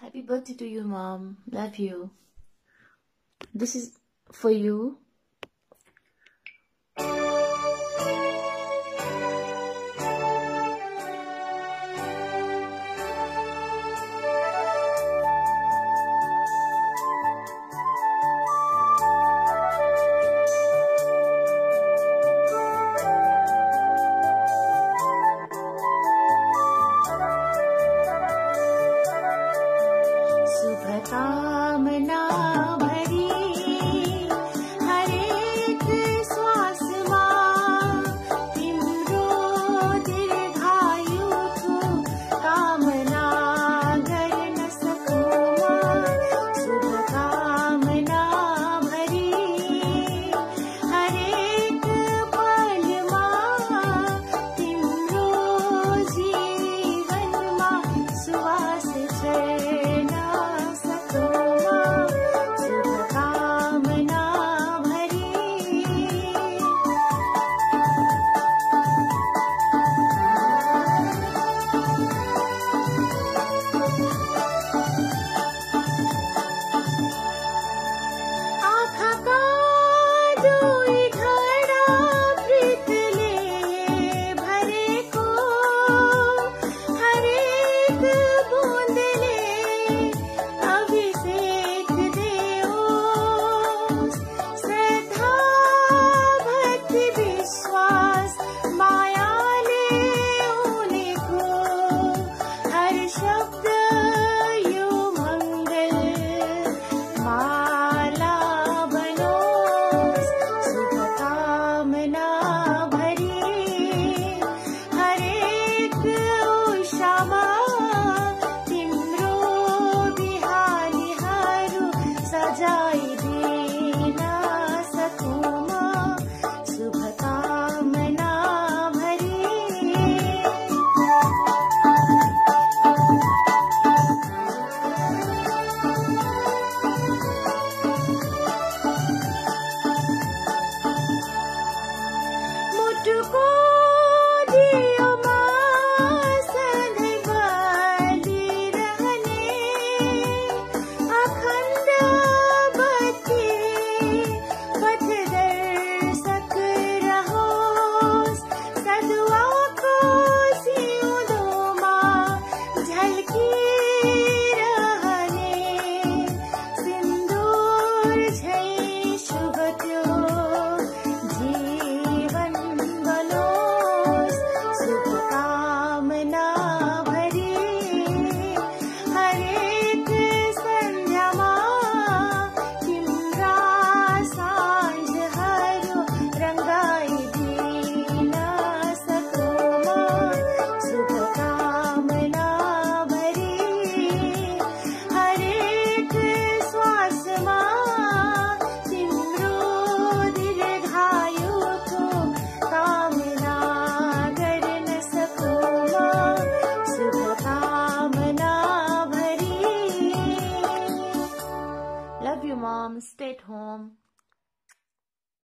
Happy birthday to you, mom. Love you. This is for you. सामना stay at home